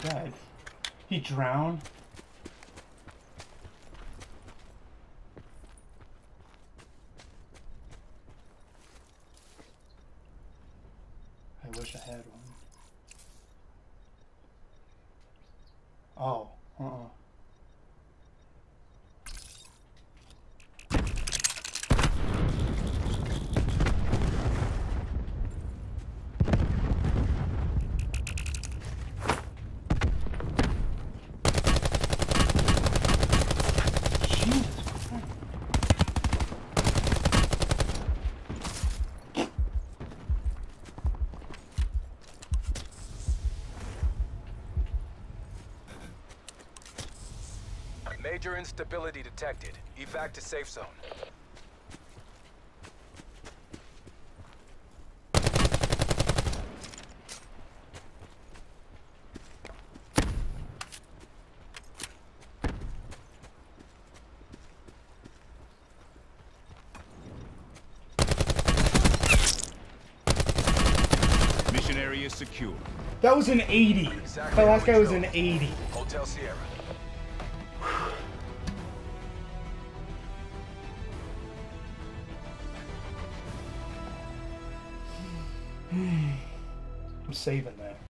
he died? He drowned? I wish I had one. Oh, Major instability detected. Evac to safe zone. Mission area secure. That was an 80. That last guy was an 80. Hotel Sierra. I'm saving that.